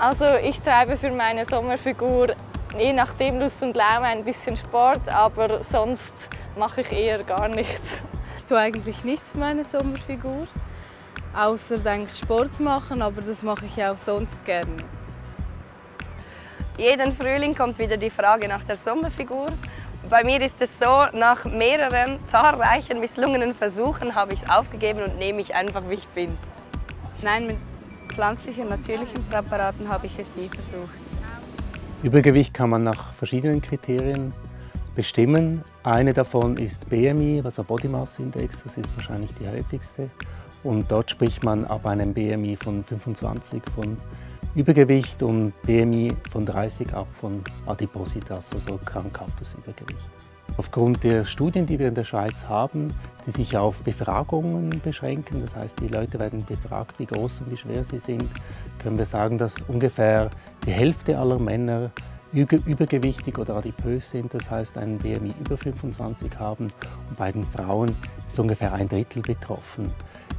Also ich treibe für meine Sommerfigur je nachdem Lust und Laune ein bisschen Sport, aber sonst mache ich eher gar nichts. Ich tue eigentlich nichts für meine Sommerfigur, außer denke Sport machen, aber das mache ich auch sonst gerne. Jeden Frühling kommt wieder die Frage nach der Sommerfigur. Bei mir ist es so, nach mehreren zahlreichen misslungenen Versuchen habe ich es aufgegeben und nehme mich einfach, wie ich bin. Nein, mit pflanzlichen, natürlichen Präparaten habe ich es nie versucht. Übergewicht kann man nach verschiedenen Kriterien bestimmen. Eine davon ist BMI, also Body Mass Index, das ist wahrscheinlich die häufigste. Und dort spricht man ab einem BMI von 25 von Übergewicht und BMI von 30 ab von Adipositas, also krankhaftes Übergewicht. Aufgrund der Studien, die wir in der Schweiz haben, die sich auf Befragungen beschränken, das heißt, die Leute werden befragt, wie groß und wie schwer sie sind, können wir sagen, dass ungefähr die Hälfte aller Männer übergewichtig oder adipös sind, das heißt einen BMI über 25 haben und bei den Frauen ist ungefähr ein Drittel betroffen.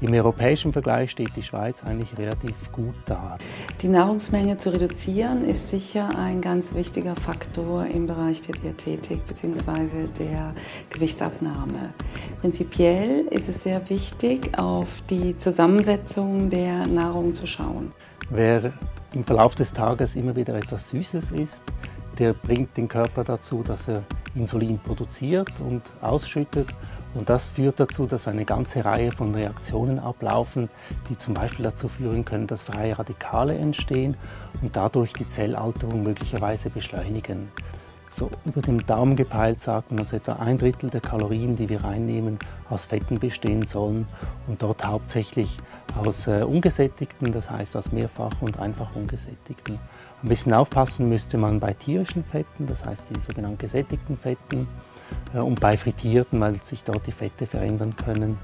Im europäischen Vergleich steht die Schweiz eigentlich relativ gut da. Die Nahrungsmenge zu reduzieren ist sicher ein ganz wichtiger Faktor im Bereich der Diätetik bzw. der Gewichtsabnahme. Prinzipiell ist es sehr wichtig, auf die Zusammensetzung der Nahrung zu schauen. Wer im Verlauf des Tages immer wieder etwas Süßes isst, der bringt den Körper dazu, dass er Insulin produziert und ausschüttet. Und das führt dazu, dass eine ganze Reihe von Reaktionen ablaufen, die zum Beispiel dazu führen können, dass freie Radikale entstehen und dadurch die Zellalterung möglicherweise beschleunigen. So über dem Daumen gepeilt sagt man, dass etwa ein Drittel der Kalorien, die wir reinnehmen, aus Fetten bestehen sollen und dort hauptsächlich aus äh, ungesättigten, das heißt aus mehrfach und einfach ungesättigten. Ein bisschen aufpassen müsste man bei tierischen Fetten, das heißt die sogenannten gesättigten Fetten äh, und bei frittierten, weil sich dort die Fette verändern können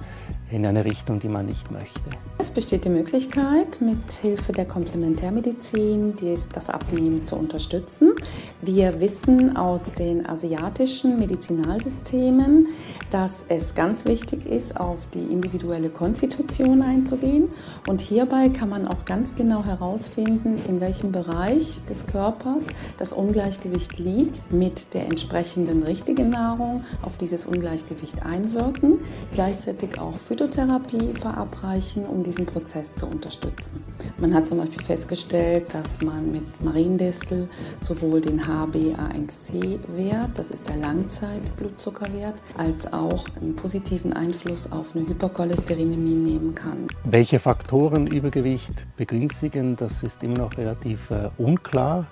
in eine Richtung, die man nicht möchte. Es besteht die Möglichkeit, mit Hilfe der Komplementärmedizin das Abnehmen zu unterstützen. Wir wissen aus den asiatischen Medizinalsystemen, dass es ganz wichtig ist, auf die individuelle Konstitution einzugehen. Und hierbei kann man auch ganz genau herausfinden, in welchem Bereich des Körpers das Ungleichgewicht liegt, mit der entsprechenden richtigen Nahrung auf dieses Ungleichgewicht einwirken, gleichzeitig auch Phytotherapie verabreichen, um diesen Prozess zu unterstützen. Man hat zum Beispiel festgestellt, dass man mit Mariendistel sowohl den HbA1c-Wert, das ist der Langzeitblutzuckerwert, als auch einen positiven Einfluss auf eine Hypercholesterinämie nehmen kann. Welche Faktoren Übergewicht begünstigen, das ist immer noch relativ äh, unklar.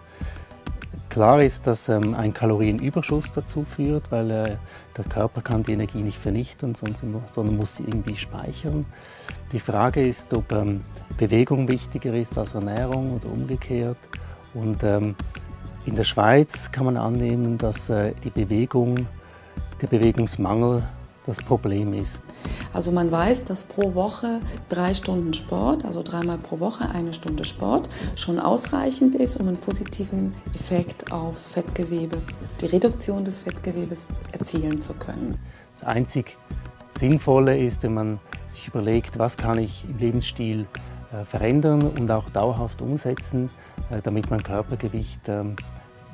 Klar ist, dass ähm, ein Kalorienüberschuss dazu führt, weil äh, der Körper kann die Energie nicht vernichten, sondern muss sie irgendwie speichern. Die Frage ist, ob ähm, Bewegung wichtiger ist als Ernährung oder umgekehrt. Und ähm, in der Schweiz kann man annehmen, dass äh, die Bewegung, der Bewegungsmangel das Problem ist. Also man weiß, dass pro Woche drei Stunden Sport, also dreimal pro Woche eine Stunde Sport, schon ausreichend ist, um einen positiven Effekt aufs Fettgewebe, die Reduktion des Fettgewebes erzielen zu können. Das einzig Sinnvolle ist, wenn man sich überlegt, was kann ich im Lebensstil äh, verändern und auch dauerhaft umsetzen, äh, damit mein Körpergewicht ähm,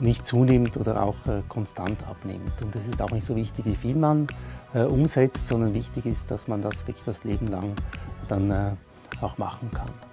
nicht zunimmt oder auch äh, konstant abnimmt. Und es ist auch nicht so wichtig, wie viel man äh, umsetzt, sondern wichtig ist, dass man das wirklich das Leben lang dann äh, auch machen kann.